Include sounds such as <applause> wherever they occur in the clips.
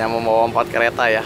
hanya membawa empat kereta ya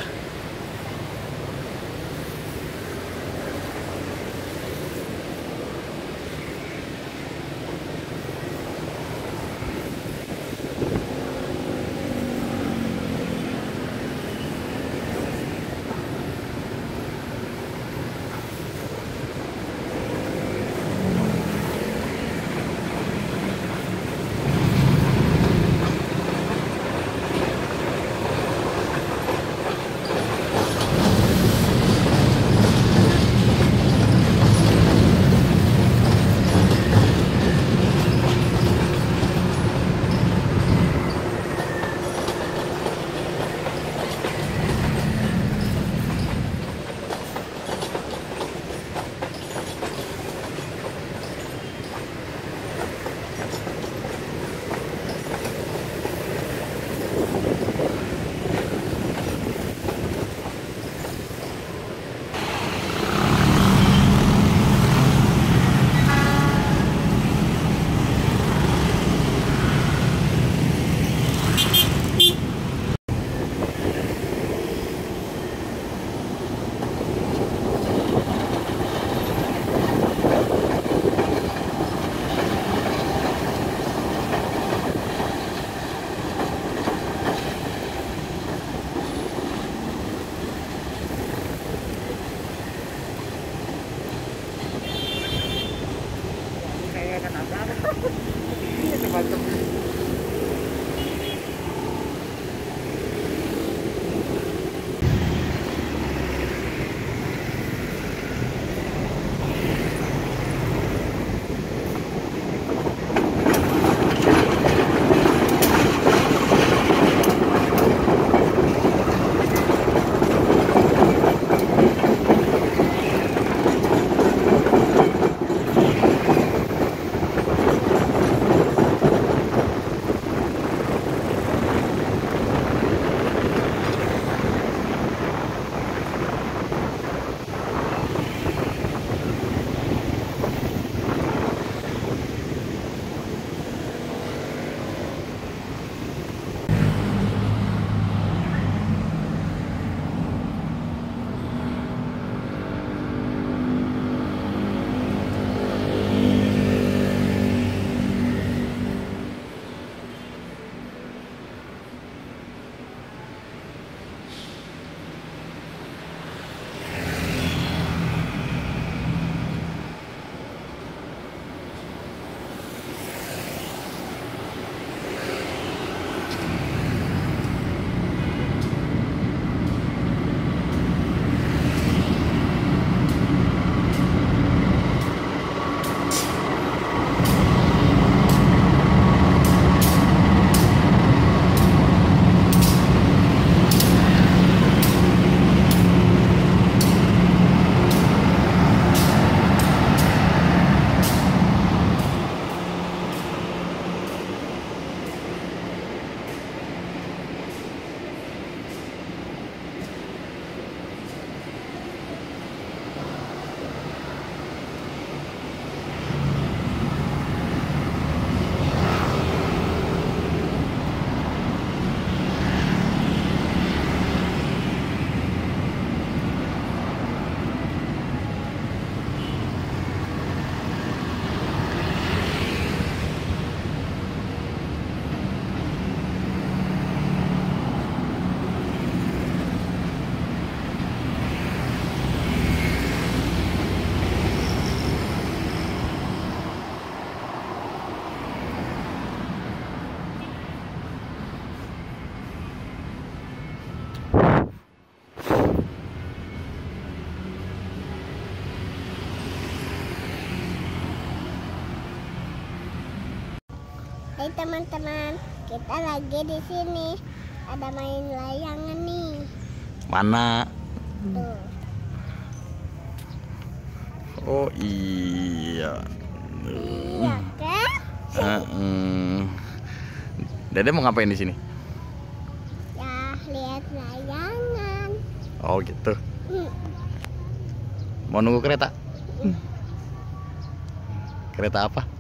kayak <laughs> Hai teman-teman, kita lagi di sini. Ada main layangan nih. mana Tuh. oh iya Iya kan? Heeh. Dede mau ngapain di sini Ya, lihat layangan. oh gitu Hmm. mau nunggu kereta kereta apa Kereta Bandung.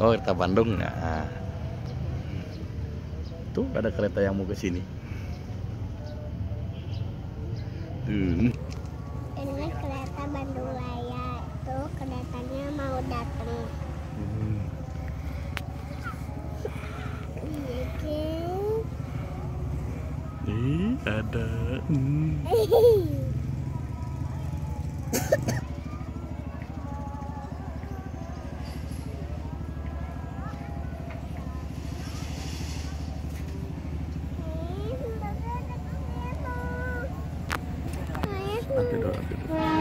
Oh kereta Bandung nah Tuh ada kereta yang mau ke sini. Tuh. Ini kereta Bandung Raya. Tuh keretanya mau datang. Iya kan? Ih, ada. Hmm. <laughs> 開ける開ける。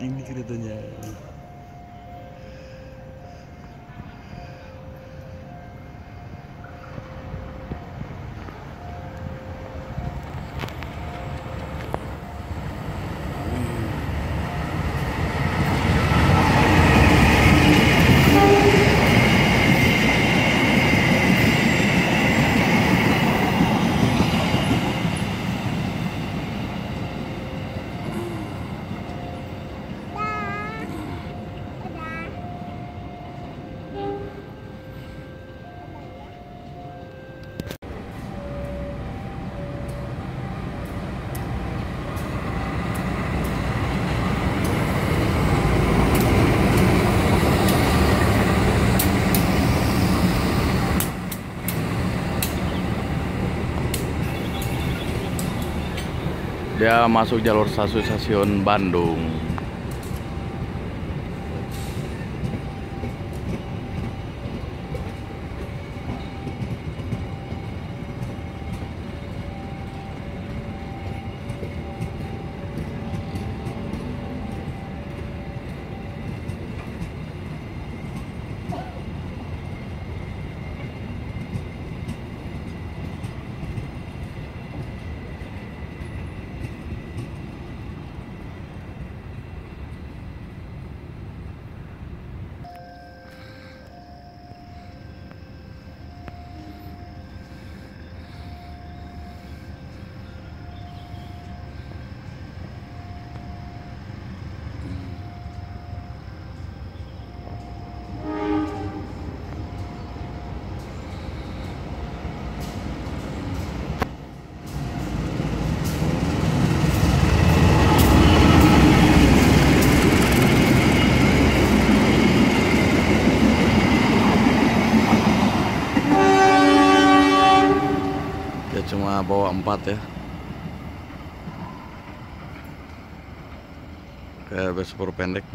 Ini keretanya. Dah. Dia masuk jalur stasiun Bandung. Bawa empat ya. Kayak bus pendek